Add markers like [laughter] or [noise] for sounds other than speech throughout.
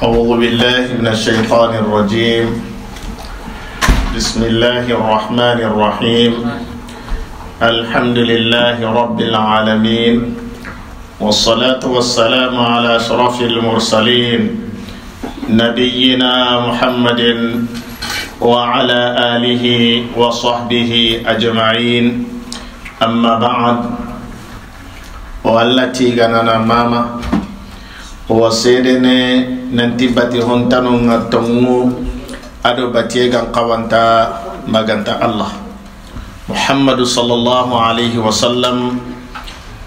أعوذ بالله من الشيطان الرجيم. بسم الله الرحمن الرحيم. الحمد لله رب العالمين. والصلاة والسلام على أشرف المرسلين. نبينا محمد وعلى آله وصحبه أجمعين. أما بعد. والتي غننا ماما. wa sedene nanti bati hontanu nga tongu ado bati gan kawanta maganta allah. Muhammadu sallallahu alaihi wasallam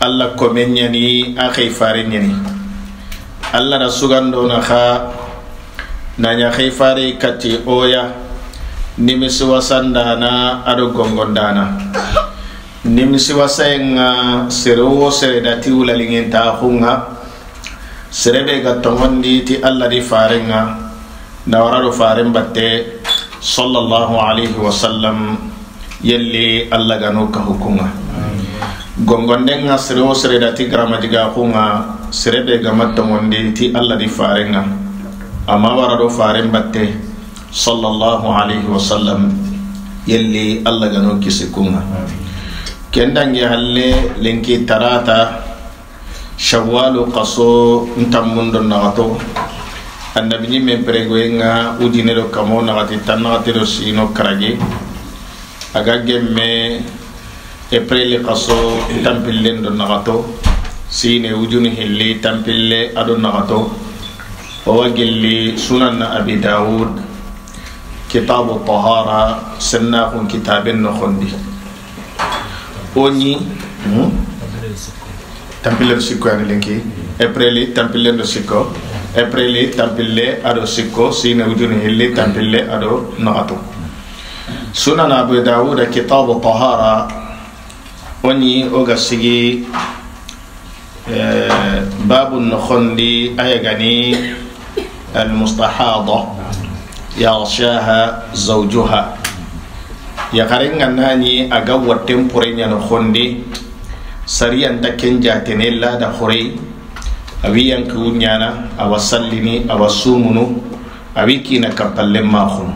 allah ko menyani akhay allah da sugando na kha nanya khay fare kati oya nimisi wasandana ado gongondana. Nimisi wasenga serewo sere dati wulalingen ta hunga serebe ga tongondi ti allah di farenga nawarado faren batte sallallahu alaihi wasallam yelli allah gano ka hukunga. Gongondenga sere wo sere dati garamajiga kunga serebe gama tongondi ti allah di farenga. Amma warado faren batte sallallahu alaihi wasallam yelli allah gano kisi kunga kendange halle lenki tarata shawalu kaso ntammundo nagato annabi ñimme pregoyenga ujinero kamo nagati tan nagatiro sino karage aga gemme epreli kaso ntampillen do nagato sine ujuni hilli tampille ado nagato owa gelli sunan abi daud كتاب نخندي أوني تمبيلر سيكو يعني لينكي إبريلي تمبيلر سيكو إبريلي تمبيلر أدو سيكو سين وجون هلي تمبيلر أدو نغتو سنن أبو داود كتاب الطهارة أوني أوغا سيجي باب النخندي أيغاني المستحاضة yaghshaha zawjuha. Yakarenga nani aga watten purenya no sariyanta ken jatene lada horey awi yankiwu ɲana awa sallini awa sumunu awi kina kappallen ma hunu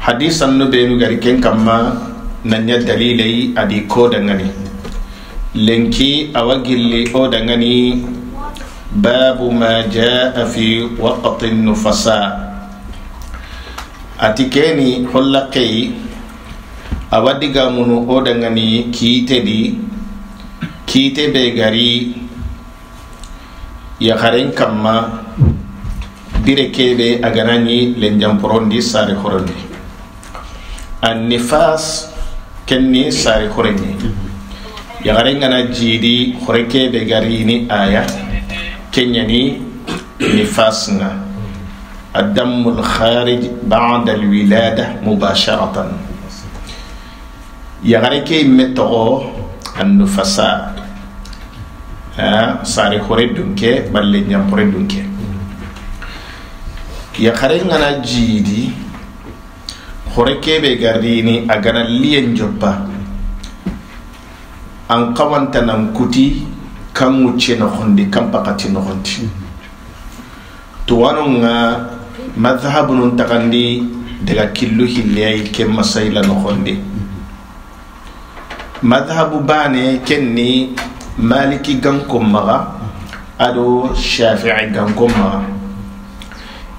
hadisan nu benu gari ken kamma nanya dalilai adi ko dangani. Lenki awa gilli o dangani babu ma jaa fi waqati nufasa' ati keni holla kei awa digamunu o dangani kiite di kiite be gari yakaren kamma bire kebe aganani lenjamporondi sare horondi annifas kenni sare horenye yakaren gana jidi hore kebe gari ni aya kenyani nifas nga الدم الخارج بعد الولادة مباشرة يغريكي متغو النفساء eh, sare hore dunke balle ñampore dunke yakare ngana jiidi hore kebe gardini a gana liyen joppa an kawanta nan kuti kan ŋucce nohondi kan pakati nohondi tuwanon ga madhahabu nun tagandi daga killu hilleyayi ke masayila nohondi madhahabu bane ken ni maliki ganko maga ado shafi'i ganko maga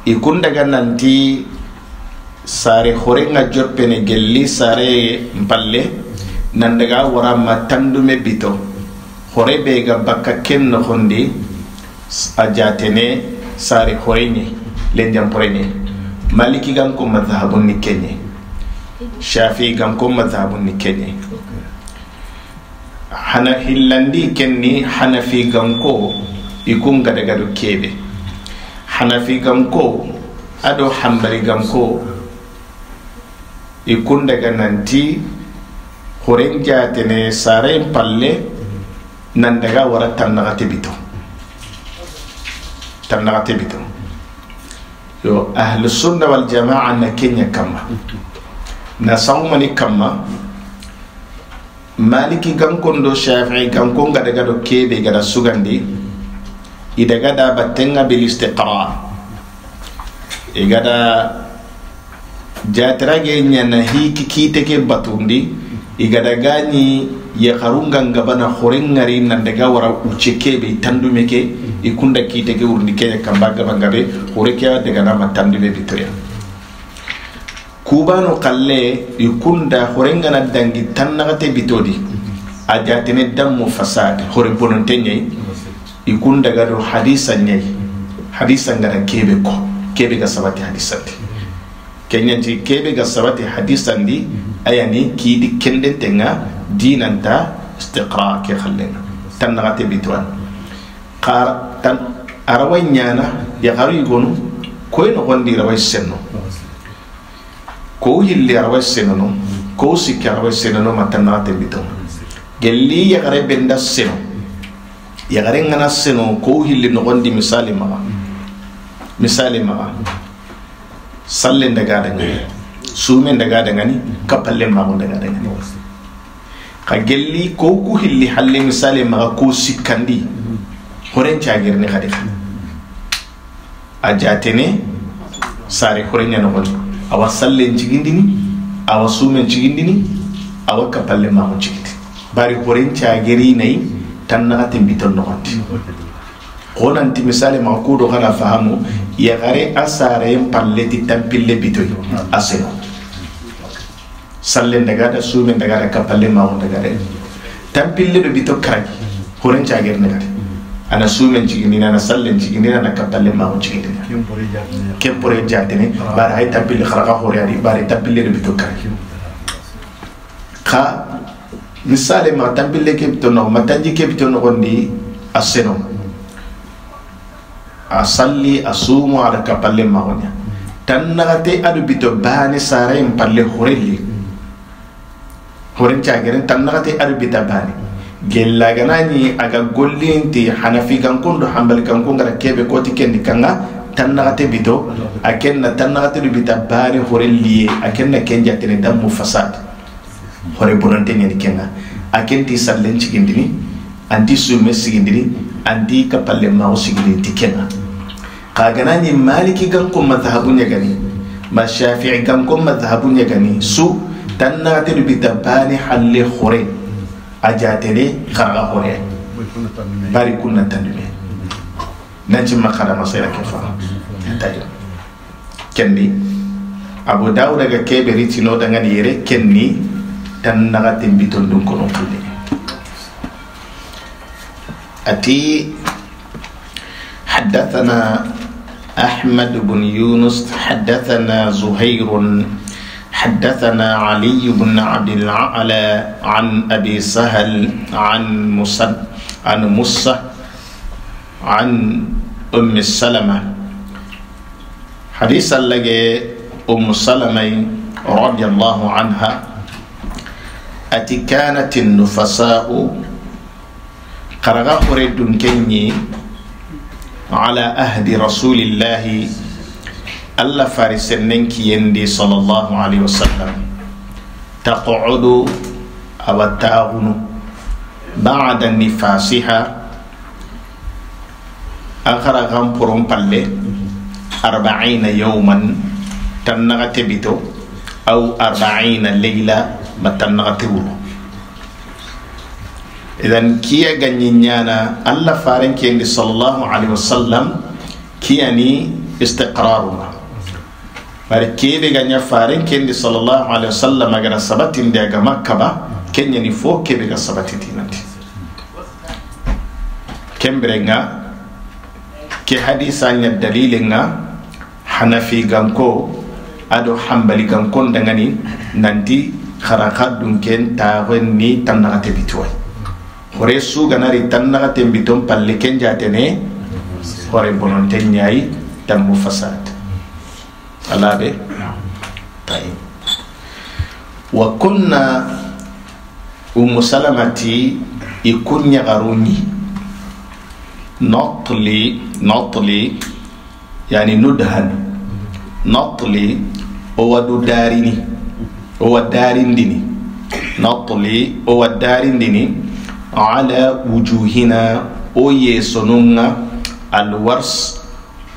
ikun daga nanti sare hore nga joppene gelli sare mpalle nan daga wara matandume bito. Hore be ga bakka ken nogondi a jatene sare hore nye lenjam porenye maliki ganko ko madhhabun ni kenye shafi'i ganko ko ni kenye hana hillandi kenni hanafigam ko i kum gada gado keɓe hanafigam ko aɗo hambarigam ko i kun daga nanti horen jatene saren palle nan daga wara tannaxate bito. Tannaxate bito. Yo ahlusunna waljamaa na kenya kamma. Na sangumani kamma maliki gankondo shafi'i gankon ga daga do kebe gada sugandi idaga da battenga bil istiqra. Gada jatirage ñana hiki kite ke batundi igada gani ya harunga ngabana horengari nandaga wara uce kebe tandume ke kunda kite ke urndi ke kamba gaba ngabe hore ke daga nama tandume bitoya kubano kalle ikunda horengana dangi tannagate bitodi. A jatene dammu fasad hore bononte ñayi ikunda gado hadisa ñayi hadisa ngara kebe ko kebe ga sabati hadisandi kenyanti kebe ga sabati hadisandi ayani kidi kendentenga dinanta istiqra ke khallena tannagate bitwan qara tan arawai nyana ya garu igonu koy no gondi rawai senno ko yilli arwa senano ko sikki arwa senano matannaxa tenbitano gelli yaxare benda seno yaxare ngana seno ko hilli noxondi misali maxa misali maxa sallen daga dangani sumen daga dangani kapallen maxun daga dangani xa gelli ko ku hilli halle misali maxa ko awa sallen jigindini awa sume jigindini awa kapalle mamun jigindi bari koren cageri nayi tan naxa tembiton noxondi xonanti misali maxa kudo xana fahamu yaxare a sareyen palleti tampille bitoy a seno sallen dagada sumen dagada kapalle mamun dagada tampille bito karagi. Horen cageri nagada ana sumen cigindini ana sallen cigindini ana kaptalle mamu cigindini Kem pore jatini bari hay tampille xaraxa xoreyadi bari tampille ɗo bito kari xa misale ma tampille ke bito noxo ma tanji ke bito noxondi a seno a salli a sumu le kaptalle maxoña tan naxate aɗo bito baane sarayen palle xorelli xoren agere tan bita gellaganani aga gollinti hanafi kankun do hambali kankun gara kebe koti kendi kanga tan nagate bito a kenna ɗo bita bani hore liye a kenna ken jatene fasad hore bonante ñani kenga. A kenti sallen cigindini anti sume sigindini anti kapalle mawo sigindini ti kenga. Kaganani maliki gankon madhahabu ñagani ma shafii gankon madhahabu ñagani su tan nagate ɗo bita bani halle hore a xaraga hore bari kunna tandume nancimma xadama sera ke fa tayo kendi abu dawuda ga keɓe ritino dangani yere kenni tan nagate mbiton ɗum kono kalle ati حدثنا أحمد بن يونس حدثنا زهير حدثنا علي بن عبد الأعلى عن أبي سهل عن مسد عن مصة عن أم السلمة حديث لقي أم سلمة رضي الله عنها. أتي كانت النفساء قرغا فريد كني على أهد رسول الله الله فارسنن يندي صلى الله عليه وسلم تقعد أو تاغن بعد نفاسها أخر غمبرون بالله أربعين يوما تنغت بتو أو أربعين ليلة ما تنغت ولو إذن كيا غنينيانا الله فارن كيندي صلى الله عليه وسلم كياني استقرارنا bari kebe ga nya faren kendi sallallahu alaihi wasallam agara sabatin da ga makka ba kenya ni fo kebe ga sabati tinati kembere nga ke hadisa nya dalile nga hanafi ganko ado hambali ganko dangani nanti kharaka dun ken tawen ni tanna te bitwai hore su ganari te biton palle ken jatene hore bonon tenyai tammu fasad alade tayib ya. wa kunna ummu salamati ikunya garuni notli notli yani nudhan. Notli o wa du darini o darindini notli o ala wujuhina o yesonun ŋa alwars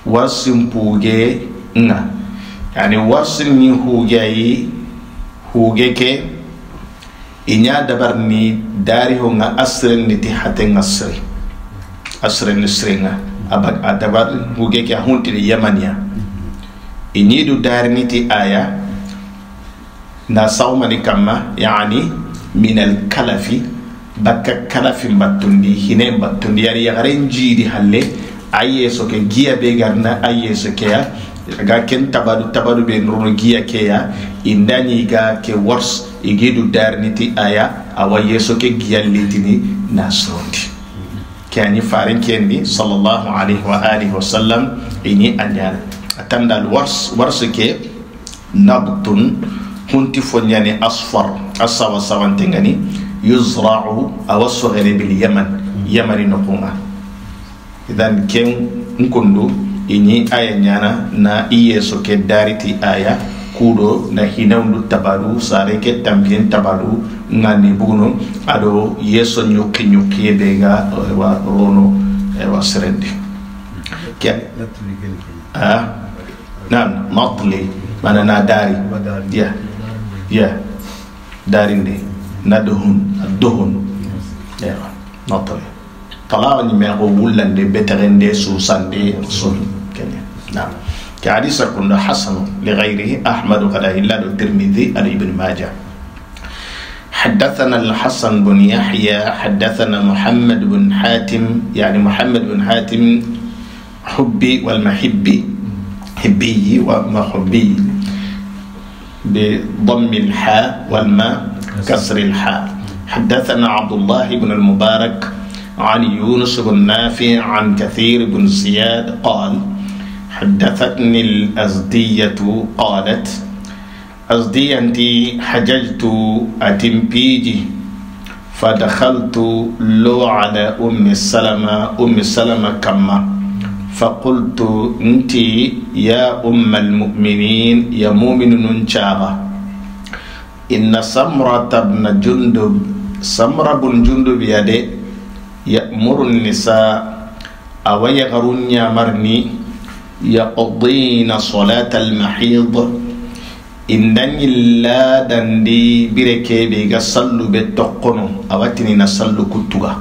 warsinpuge nga. yani warsi ni huujayi huuge ke i ña dabar ni daariho nga asiren ni ti hate nga siri asiren ni siri nga a dabar huuge ke a huntini yamaniya i ñiidu daarini ti aya. Na sawmani kamma yani min alkalafi bakka kalafi battundi hinen battundi yari yagaren jiidi halle a yeeso giya be garna a yeeso ga ken tabadu tabadu be nurno giya ke ya indani ga ke wars igidu darniti aya awa yeso ke giya litini nasrondi kani farin kendi sallallahu alaihi wa alihi wa sallam ini anyana atandal wars wars ke nabtun hunti fonyani asfar asawa sawantengani يزرع أو الصغير باليمن يمن نقوما إذن كم iñi aya ñana na i yeso ke dariti aya kudo na hinawndu tabalu sare ke tambiyen tabalu ngani buguno ado yeso ñukki ñukkiye be ga wa rono wa serende. Ke a nan matli mana na dari. Ya ya. Darinde nadohun dohun ewa matli. Talawa ñimeexo wullande betaxende suusande soni hadisa kunda hasan li ghayrihi ahmad qala illa الترمذي على ابن ماجه. حدثنا الحسن بن يحيى حدثنا محمد بن حاتم يعني محمد بن حاتم حبي والمحبي حبي ومحبي بضم الحاء والماء كسر الحاء. حدثنا عبد الله بن المبارك عن يونس بن نافع عن كثير بن زياد قال حدثتني الأزدية قالت أزدي أنت حججت أتمبيجي فدخلت لو على أم السلمة أم السلمة كما فقلت أنت يا أم المؤمنين يا مؤمن ننشاغا إن سمرة بن جندب سمرة بن جندب يدي يأمر النساء أو يغرون مرني يقضين صلاة المحيض indani ladandi bire kebe ga sallu be tokkono awatini na sallu kuttuga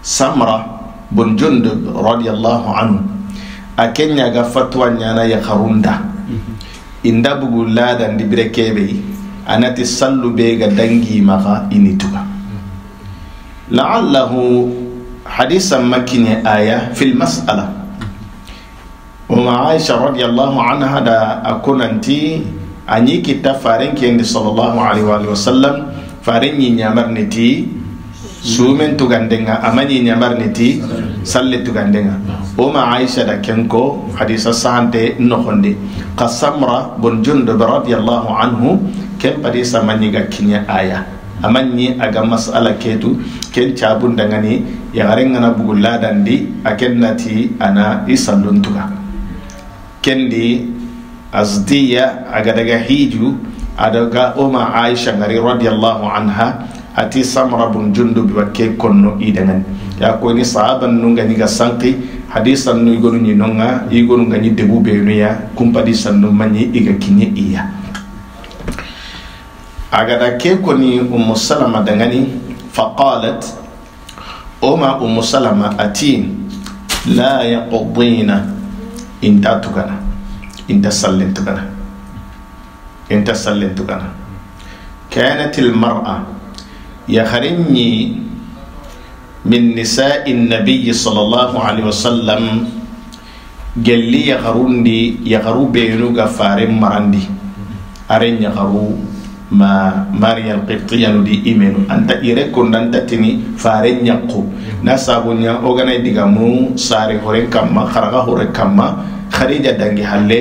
samra bun jundub radiyallahu anhu a kenya ga fatwa nyana ya harunda inda bugu ladandi bire kebe anati sallu be ga dangi maka inituga la'allahu hadisan makini aya fil mas'ala uma aisha radiyallahu anha da akunanti anyi kita farin kendi sallallahu alaihi wa sallam farin yi nyamar niti sumen tugandenga amanyi nyamar niti salle tugandenga uma aisha da kenko hadisa sahante nohonde qasamra bun jundub radiyallahu anhu ken padisa manyi ga kinya aya amanyi aga mas'ala ketu ken cabun dangani yagarenga bugulla dandi akennati ana isallun tuga kendi asdiya aga daga hiju adaga oma aisha ngari radiyallahu anha ati samra bun jundub wa ke konno idangan. Ya ko ni sahaban nu ngani ga sanki hadisan nu igonu ni nonga igonu ngani debu be nu ya kumpadi sannu manyi iga kinye iya. Aga da ke ko ni ummu salama dangani faqalat oma ummu salama ati la yaqdina inta tukana inta sallin tukana inta sallin tukana كانت المرأة يخرني من نساء النبي صلى الله عليه وسلم قال لي يغروندي يغرو بينو غفار مرندي أرين يغرو ما ماريا القبطية ندي إيمانو أنت إيركون أنت تني فارين يقو ناسابون يا أوغاني ديغامو ساري هورين كما خرغا هورين كما khadija dangi halle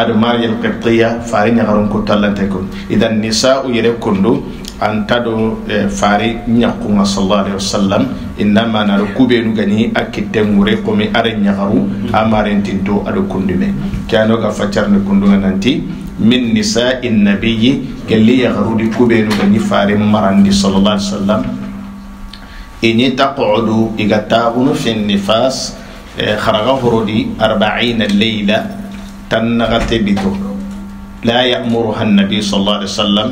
ado mariya alqibtiya fari ñagaron ku tallante kun idan nisa'u yere kundu anta do e, fari ñakkunga sallallahu alaihi wasallam innama naro kubenu gani a kitte ŋure komi are ñagaru a marentinto ado kundume keano ga faccarni kundunga nanti min nisa'i nabiyyi gelli yagarudi kubenu gani fari marandi sallallahu alaihi wasallam ini taqudu iga taagunu fi nifas خرغ هرودي أربعين الليلة تنغت بتو لا يأمرها النبي صلى الله عليه وسلم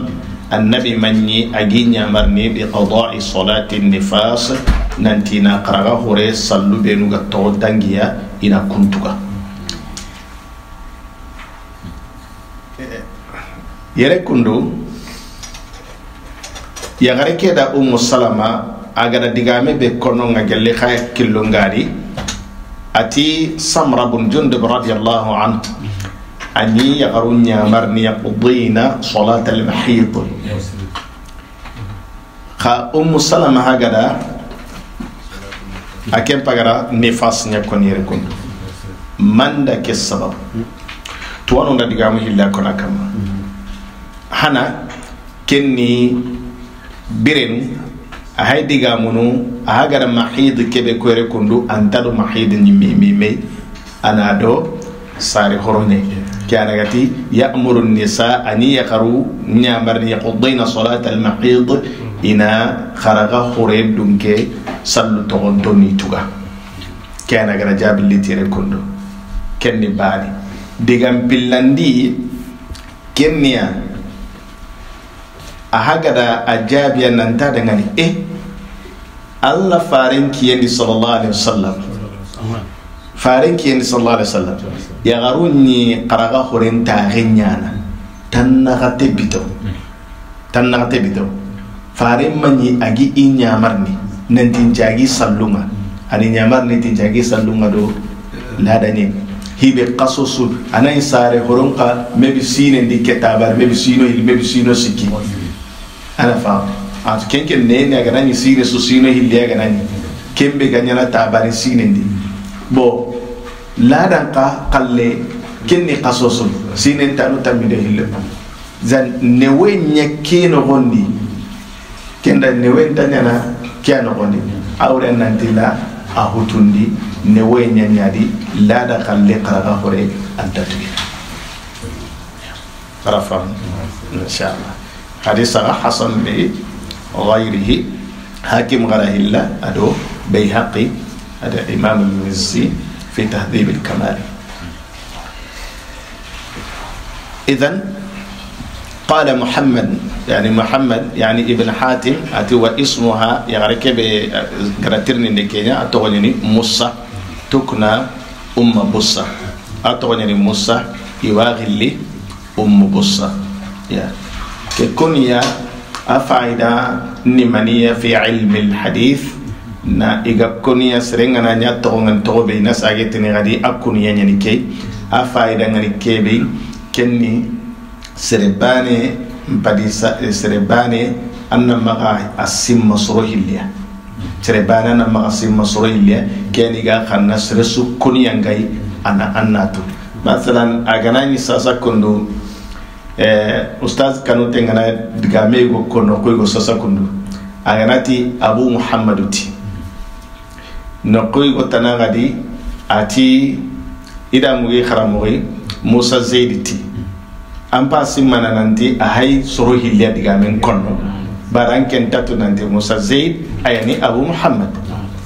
النبي مني أجين يمرني بقضاء صلاة النفاس ننتينا قرغه هوري صلو بينو غتو دنجيا إنا كنتوغا yere kundu yagare ke da ummu salama agada digame be kono nga gelle khay killo ngari ati samra bun jundub radiyallahu anhu ani yagaru ñamar ni yaqdina salat al mahid kha ummu salama hagada akem pagara nifas nya kon manda ke sabab tuwanu da digamu hilla kona kama hana kenni birenu ahay diga munu aha gara mahid kebe kwere kundu antado mahid ni mimime anado sari horonye. Kana gati ya'muru an-nisa an yaqru nyamar yaqudina salat al ina kharaga khore dunke sallu to ontoni tuga. Kana gara jabili tire kundu. Kenni bani. Diga pillandi kenya aha gara nanta dangani eh e allah faren kiyendi sallallahu alaihi wasallam faren kiyendi sallallahu alaihi wasallam ya garu ni qaraga horen ta genyana tan na gate bito tan na gate bito faren mani agi inya marni nan tin jagi sallunga ani nyamar ni tin jagi sallunga do ladani hibe qasosu anay sare horonka mebi sine ndi ketabar mebi sino hil mebi sino sikki ana fam a ken ken ne ne ga nani sine su sino hilli ga nani kembe ga nyana tabari sine ndi bo ladan ka kalle ken ni qasosu sine tanu tamide hilli zan ne we nyakke no gondi kenda ne we tanyana kya no gondi awre nantila a hutundi ne we nyanyadi lada kalle karaga hore antatuya arafa inshallah حديث حسن بغيره حاكم غرهلا أدو بيهقي هذا إمام المزي في تهذيب الكمال. إذن قال محمد يعني محمد يعني ابن حاتم أتي واسمها يغرك بغرترني نكينيا أتغنيني موسى تكنا أم بصة أتغنيني موسى يواغلي أم بصة يعني ككنيا أفعدا نمانية في علم الحديث na iga koniya serenga na nya to ngan to be na sage tini gadi akuniya nyani ke a faida ngani kebe kenni serebane mpadi serebane anna maga asimma soro hilya serebane anna maga asimma soro hilya keni ga khanna seresu koniya ngai ana annatu masalan aganani sasa kondo eh, ustaz kanu tengana digame go kono ko go sasa kundu. Aganati abu muhammadu ti no ko go tanagadi ati ida mugi kharamogi musa zaidi ti. An pa simmana nanti a hay suru hilya digamen kono. Baran ken tatu nanti musa zaid ayani abu muhammad.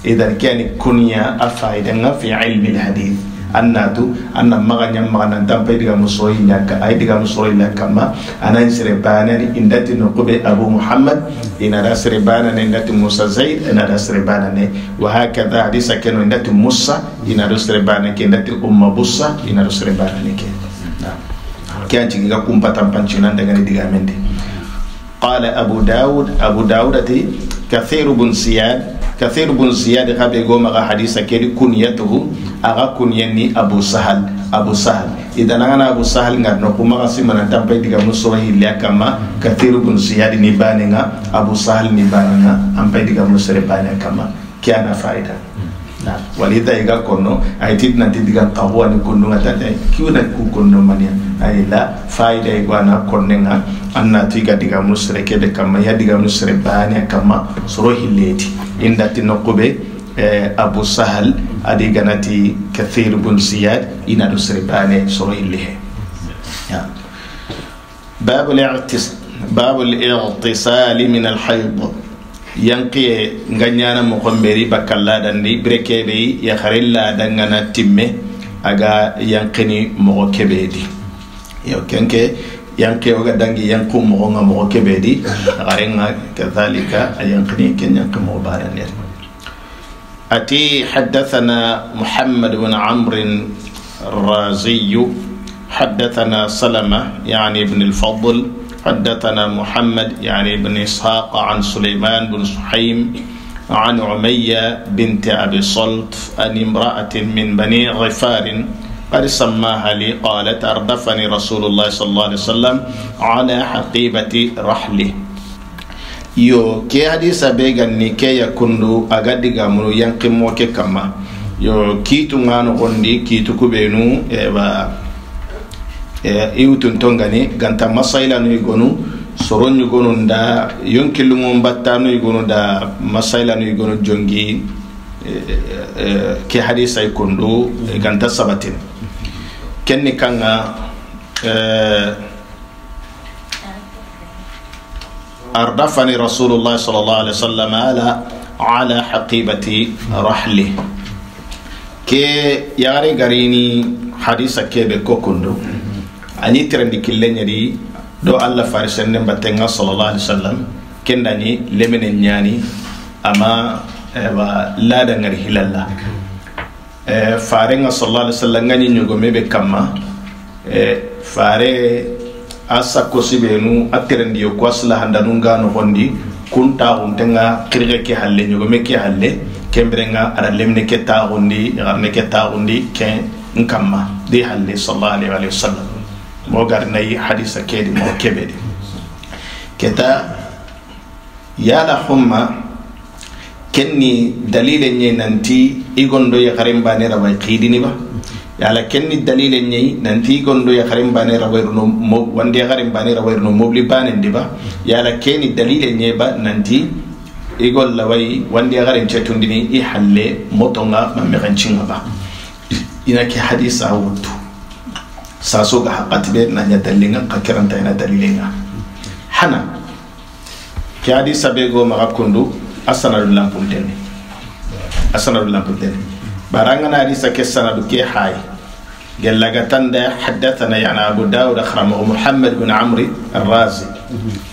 Idan kani kunya a faidanga fi ilmi alhadith annatu anna maga nyam maga nan tampe diga musoro illa ka ay diga musoro illa kama anan sire banani indati no kube abu muhammad ina da sire banani indati musa zaid ina da sire banani wa hakadha hadisa kenu indati musa ina da sire banani ke indati umma bussa ina da sire banani ke كان تيجي كم بتم بنشنا دعاني دعا مندي قال أبو داود أبو داود تي كثير بن زياد كثير بن زياد قبل يقوم على حديث كذي كنيته aga kunyanni abu sahal abu sahal. Idan aga na abu sahal nga no kuma ga sima na tampai diga muso hilli akama kathiru bun siyadi ni bani nga abu sahal ni bani nga ampai diga muso re bani kama kia na faida? Hmm. Na walidha iga kono aitid na tidiga qahwa ni kundu nga tata kiu na ku kundu mania? Aila faida iga na konne nga anna tiga diga muso re kede kama ya diga muso re bani akama soro hilleti inda tinokube eh, abu sahal adi ganati kathir bun ziyad ina do sre bani soro hilehe ya باب الاعتصام باب الاغتسال من الحيض yankiye nga ñana moxonɓeri bakalla dandi bireke ɓey yaxarella dangana timme aga yankini mogo kebedi yo kenke yanke oga dangi yanku mogo nga mogo kebedi garenga kadhalika yankini ken yanki mogo baranir أتي حدثنا محمد بن عمرو الرازي حدثنا سلمة يعني ابن الفضل حدثنا محمد يعني بن إسحاق عن سليمان بن سحيم عن عمية بنت أبي صلت أن امرأة من بني غفار قد سماها لي قالت أردفني رسول الله صلى الله عليه وسلم على حقيبة رحله. yo ke hadisa be ganni ke ya a aga diga muru ke kamma yo kiitu ŋa nogondi kiitu kubenu eba eh, iwutun to gani ganta masailanu i gonu soronñu gonu da yonkilluŋun battanu i gonu da masailanu i gonu jongi e, e, ke hadisa i kundu e, ganta sabatin. Kenni kaŋa eh, أردفني رسول الله صلى الله عليه وسلم على على حقيبة رحله. كي يغري غريني حديثة كي بكوكندو أني ترندي كلين يدي. دو الله فارسن بتنغا صلى الله عليه وسلم. كندني لمن نياني أما لا دنگر هلالا farenga sallallahu alaihi wasallam ngani nyugo mebe kama fare a sakkosibenu a terendiyo ko a silahandanunga nogondi kun taxuntenga xirxe ke halle ñogome ke halle kembirenga ada lemne ke taxundi xarne ke taxundi ke n kamma de halle salallahu alayhi wa sallam. Mo garinayi hadisa kedi mo keɓedi keta yala humma kenni dalile ñe nanti i gondo yaxaren banerawa xiidini yala kenni dalile ñayi nanti gondo ya xarim bane rawayruno wandi ya xarim bane rawayruno mobli banen diba. Yala keni dalile ñeba nanti igol lawayi wandi xarim cetundini i halle motonga ma mexencinga ba. Ina ke hadis a wuttu saso ga haqqati be naña dallinga xa kiranta ina dalilenga hana. Ke hadisa be go maxa kundu a lampuntene a sanadu lampuntene barangana hadisa ke sanadu ke hayi قال تند حدثنا يعني أبو داود أخرمه محمد بن عمرو الرازي.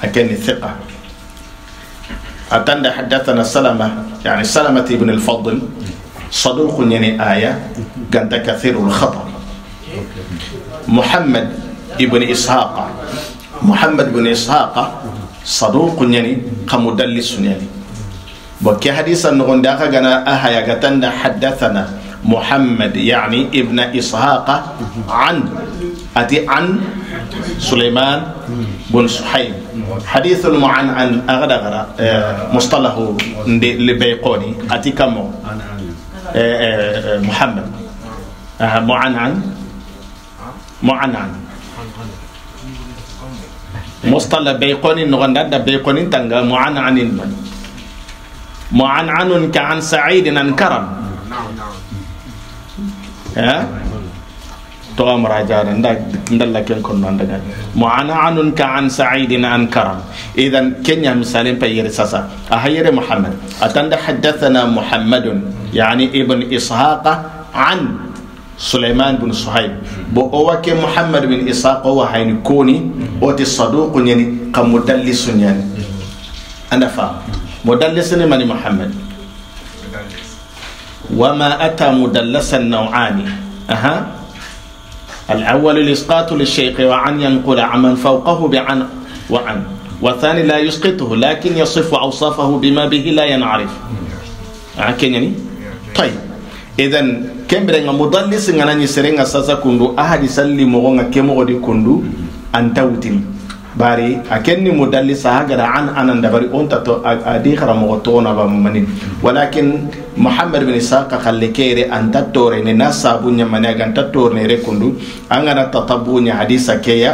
أكن ثقة. أتند حدثنا سلمة. يعني سلمة بن الفضل. صدوق يعني آية. قد كثير الخطأ. محمد ابن إسحاق. محمد بن إسحاق صدوق يعني كمدلس يعني. وكي حديثا نقول داخل أهيا قتند حدثنا. محمد يعني ابن إسحاق عن أتي عن سليمان بن سحيم حديث المعنعن أغدا غدا مصطلح لبيقوني أتي كمو محمد معنعن معنعن مصطلح بيقوني نغندا بيقوني تنغا معنعن معنعن كعن سعيد عن كرم توغا مراجعة ندلا كن كن ندلا معنا عن كعن سعيد عن كرم إذا كنيا مثالين بير ساسا. أهير محمد. أتند حدثنا محمد يعني ابن إسحاق عن سليمان بن صهيب. بو أوك محمد بن إسحاق هو هين كوني أوتي صدوق يعني كمدلس يعني أنا فاهم. مدلس من محمد. وما أتى مدلسا نوعان أها. الأول الإسقاط للشيخ وعن ينقل عمن فوقه بعن وعن. والثاني لا يسقطه لكن يصف أوصافه بما به لا ينعرف. أكن يعني؟ طيب. إذا كم برنا مدلس أنا نسرنا ساسا كندو؟ أحد يسلي مغنى كم غادي كندو؟ وتني bari a kenni mudallisa hagara an anan da bari on tato a di to na ba manin walakin muhammad bin isaqa khalle kere an tattore ne na sabu nya mane gan tattore ne rekundu an gana tatabu nya hadisa keya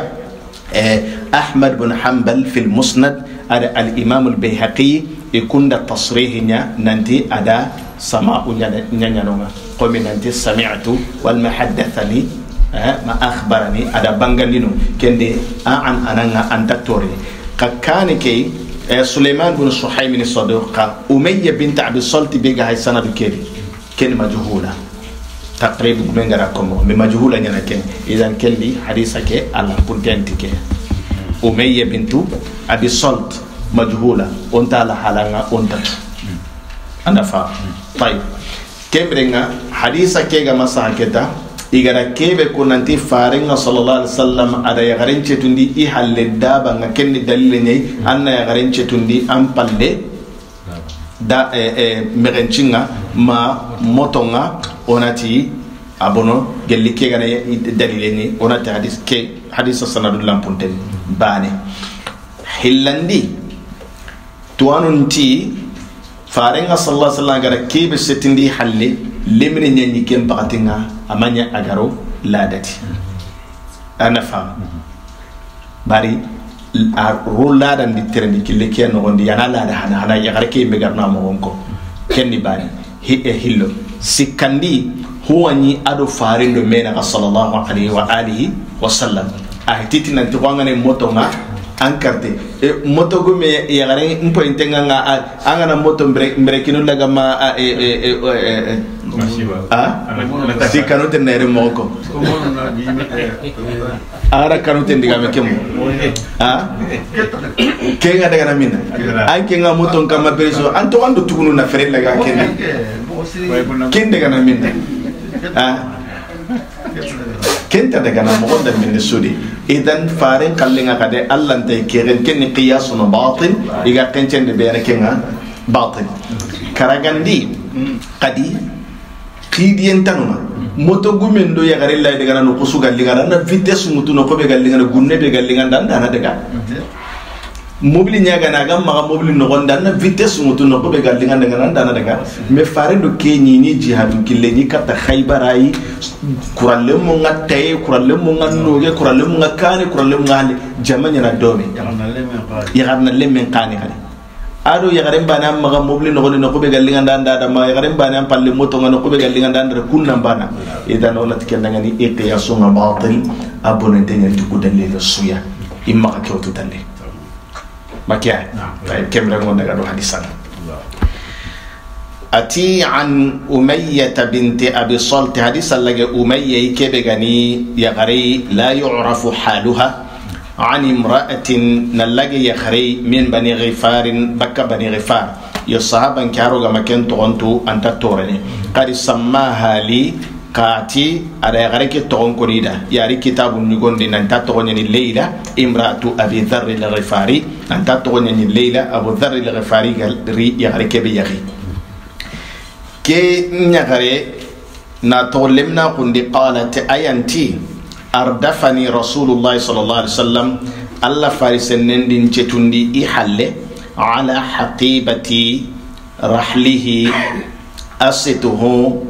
ahmad bin hanbal fil musnad ada al imam al bayhaqi ikunda tasrih nya nanti ada sama'u nya nya nanti sami'tu wal mahaddathani ma akhbarani ada bangandino kende a an ananga anta tore ka kane ke suleiman bin suhaim saduq ka umayya bint abi salt be ga hay sanadu kedi. Ken majhula. Taqrib men gara komo. Me majhula nyana ken. Idan kendi hadisa ke ala puntenti ke. Umayya bintu abi salt majhula. Onta la halanga onta. Anda fa? Tay kembrenga hadisa ke ga masa igara kebe ko nanti farenga sallallahu alaihi wasallam ada ya garen cetundi i halle daba nga kenni dalile nyai anna ya garen cetundi am palle da e e merencinga ma motonga onati abono gelli ke gana dalile ni onati hadis ke hadis sanadul lampunten bane. Hillandi tuwanunti farenga sallallahu alaihi wasallam gara kebe setindi halle lemine nyanyi kem pakatinga amanya agaro ladati. Ana fam bari a ro ladan di terendi kille ke no gondi yana lada hana hana ya garke be garna mo gonko kenni bari hi e hillo. Sikandi huwa ni ado farindo mena sallallahu alaihi wa alihi wa sallam. A hititi nan to ngane moto nga ankarte. E, moto go me yagare mpo intenga nga angana moto mbere mbere kinu laga ma e e e e a ah? si kanu nere moko. Mɔgɔ kɔ ara kanu tɛ ndigame ke a ah? kenga nga dagana mina. na an ke nga moton kama bereso an to an do tugunu na fere laga kende ken dagana min mina. a ah? kenta dagana moko da mina sudi. Idan fare kallinga kade allah ntay keren ken ni qiyasun batil iga kencen de bere kenga batil karagandi kadi xidiyentanuma moto gumen do yagari lay daga no kusu galligara na vitesse mutu no ko be galligana gunne be galliganda ndana daga mobili ñaga na ga maga mobili no gonda na vitesse mutu no ko be galliganda daga ndana daga me fare do ke ni jihadu kille ni kata khaybarai kuralle mo nga kuralle mo nga noge kuralle mo nga kuralle mo nga jamanya na dobe yagarna lemmen qani yagarna lemmen qani ado yagaren bana maga mobili nogoni no kube gallinga ndanda da ma yagaren bana palle moto ngano kube gallinga ndanda kunna bana idan ona tikenda ngani iqiya sunga batil abone tenya tuku dalil suya imma ka kyoto dalle makiya tay kemra ngonda gado hadisan. Ati an umayyah binti abi salt hadisan lage umayyah kebe gani yagare la yu'rafu haluha عن امرأة نلقي يخري من بني غفار بك بني غفار. يصحابا كارو غما كن تغنتو أنت تورني قد سماها لي كاتي على يغريك تغن كريدا ياري كتاب نيغون دي نانتا تغني الليلة امرأة أبي ذر الغفاري. أنت تغني الليلة أبو ذر الغفاري ري يغريك بيغي كي نغري ناتولمنا قندي قالت أينتي ardafani rasulullahi sallallahu alaihi wasallam alla farisennendi cetundi i halle ala haqibati rahlihi asituhu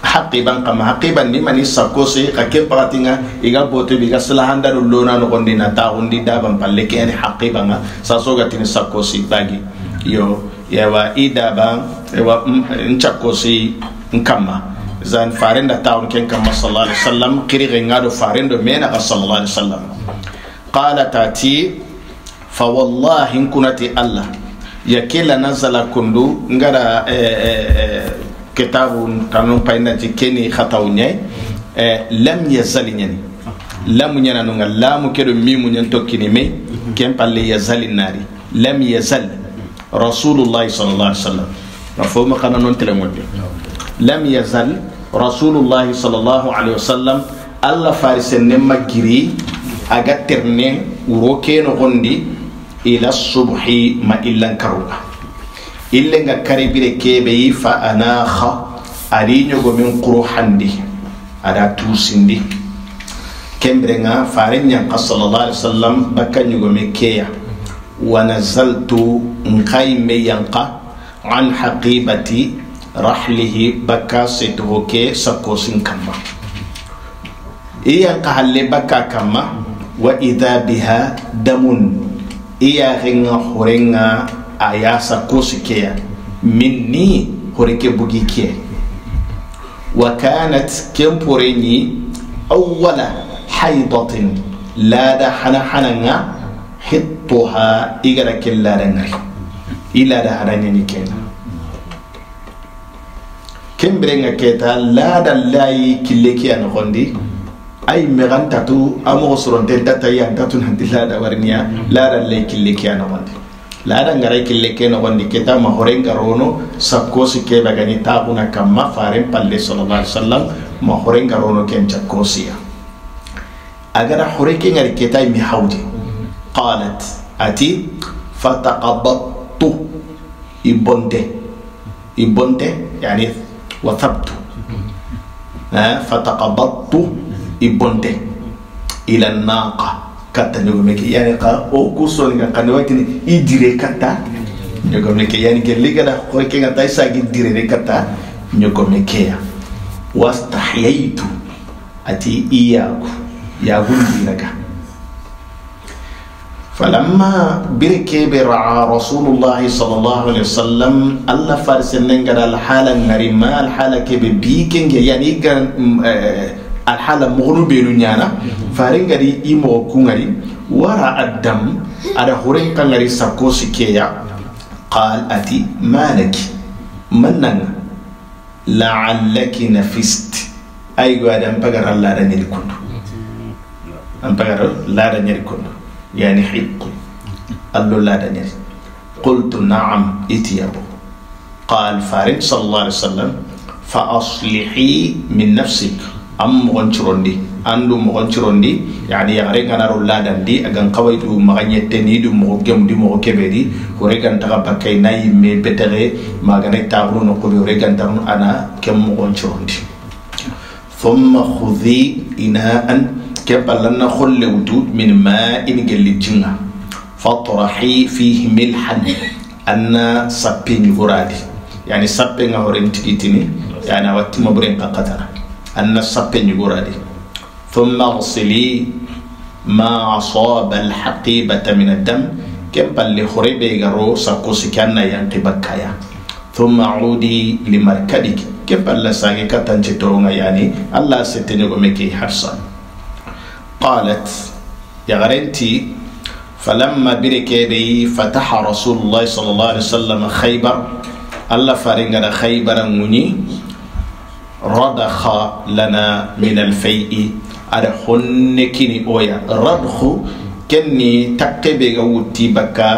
haqiban kama haqiban ni mani sakosi ka ke pagatinga iga boto biga silahanda do lona no gondi na tahundi daban palle ke ani haqiban sa so ga tini sakosi bagi yo yawa idaba yawa nchakosi nkamma zan farenda tawon ken kam sallallahu alaihi wasallam kiri ngado farendo mena ka sallallahu alaihi wasallam. Qala tati fa wallahi kunati allah. Ya kila nazala kundu ngara kitabu kanun paina ti keni khatawnya lam yazali nyani lam nyana no lamu kedo mimu nyan tokkini me ken palle yazali nari. Lam yazal rasulullah sallallahu alaihi wasallam. Mafhum kana non telemodde lam yazal rasulullahi sallallahu alaihi wasallam alla farisen ne magiri aga terne wuro keno gondi ila subhi ma illan karuga ille nga kari bire kebe yi fa anakha ari nyogo min quru handi ada tusindi kembre nga fare nyanka sallallahu alaihi wasallam bakka nyogo me keya wa nazaltu nkai me yanka an haqibati rahlihi baka setuho ke sakosin kamma iya ka halle baka kamma wa idha biha damun iya ringa horenga aya sakosi keya minni horeke bugi ke wa kanat kemporenyi awwala haidatin lada hana hananga hittuha igara killada ngari ilada hadanyani kenan kembirenga keta lada layi kille kiya nogondi ay meganta tu amogo soronten tata yi antatu nanti lada warniya lada layi kille kiya nogondi lada ngara kille ke keta ma rono sakkosi kebe gani tabuna kamma faren palle sallallahu alaihi wasallam ma rono ken chakkosiya agara hore ke ngari keta mi hawdi. Qalat ati fataqabattu ibonte. Ibonte yani wathabtu eh, fataqabadtu ibonte ila naqa katta ñogomeke yani ka o kursoni kan kande watini i dire katta ñogomeke yani ke ligada hore ke gata sagi direre katta ñogomekeya wastahyaitu ati iyaku yagundiraka فلما بركب رعى رسول الله صلى الله عليه وسلم الله فارس ننجر الحالة غريمة الحالة كب بيكنج يعني الحالة مغنو بينو نيانا. فارن غري إيمو كونغري ورا الدم على هورين كان غري ساكوسي كيا قال أتي مالك منن لعلك نفست. أي قادم بغر الله رنيل كنو أم بغر الله رنيل كنو يعني حق. قال له لا دنيا قلت نعم اتيابو قال فارد صلى الله عليه وسلم فأصلحي من نفسك. أم مغنشروندي. أندو مغنشروندي. يعني يغرين أنا رولا دندي أغن قويتو مغنيتني دو مغجم دي مغكبدي ورغن تغبكي ناي مي بتغي. مغني تاغرو نقولي ورغن تغن أنا كم مغنشروندي. ثم خذي إناءً كيف لنا خل ودود من ماء جل جنة. فطرحي فيه ملحا. أن سبين غرادي. يعني سبين غرين تكيتني يعني وقت مبرين قطنا أن سبين غرادي. ثم أغسلي ما أصاب الحقيبة من الدم. كم بل خريبي غرو سكوسي كان ينقبكايا ثم عودي لمركدك كيف الله ساكي كتنجي يعني الله ستنقمكي حرصاً. قالت يا غرنتي فلما برك بي فتح رسول الله صلى الله عليه وسلم خيبر الله فارنغ خيبر مني ردخ لنا من الفيء أرخنكني أويا ردخ كني تقبي غوتي بكا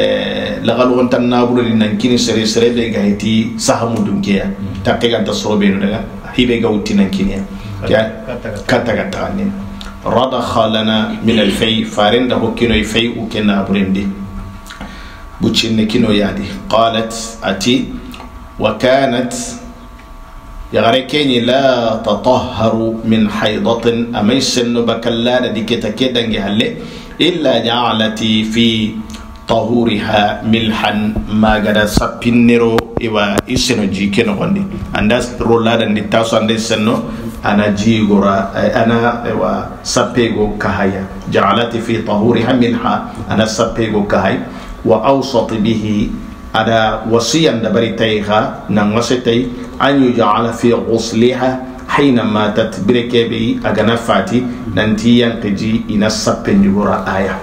[hesitation] لغلو أنت النابل لنن كني سري سري بغيتي سهم دنكيا. تقبي أنت صوبين لغا هي بغوتي ننكيني كتا كتا كتا كتا كتا رضخ لنا من الفي فارند هو كينو يفي وكنا برندي بوتشين كينو يادي. قالت أتي. وكانت. يغريكيني لا تطهر من حيضة. أميسن بكلا دي كتا كدا إلا جعلتي في طهورها ملحا. ما قد سبينيرو إوا إسنو جي كينو غندي. أنداس رولا دي تاسو أنداس سنو. أنا جيغورا أنا سبيغو كهايا جعلت في طهورها منها. أنا سبيغو كهاي. وأوسط به. أنا وصيا دبري تيغا نغسيتي أن يجعل في غسلها. حينما تتبرك بي. أغنفاتي. ننتي ينقجي إن السبين جورا آية.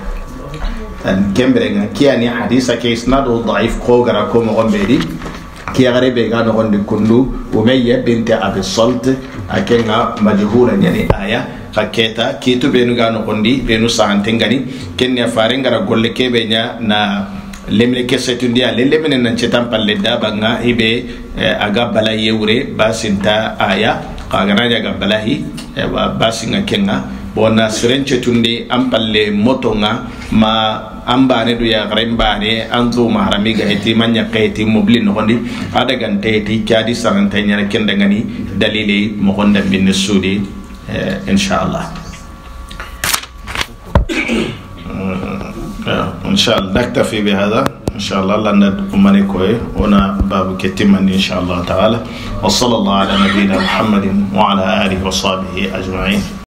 أن كمبرنا كياني حديثة كيسنادو ضعيف. قوغرا كوم غنبيري kiyagare be ga nogondi kundu umayya binte abi a kenga majhula ñani aya xa keta kiitu benu ga noxondi benu saxante ngani ken ne fare ngara golle kebe ña na lemine ke tundi ale lemine nan cetan palle dabanga ibe eh, aga bala yewure basinta aya xa ganaña ga balahi eh, basinga kenga bona siren cetundi an palle moto nga ma an bane du ya garen bane an zo maharami ga heti manya kaiti mobili no gondi ada gante ti kyadi saranta nyana kenda ngani dalili mo gonda bin sudi insha Allah ان شاء الله لأن امني كوي هنا باب كتمان ان شاء الله تعالى وصلى الله على نبينا محمد وعلى اله وصحبه اجمعين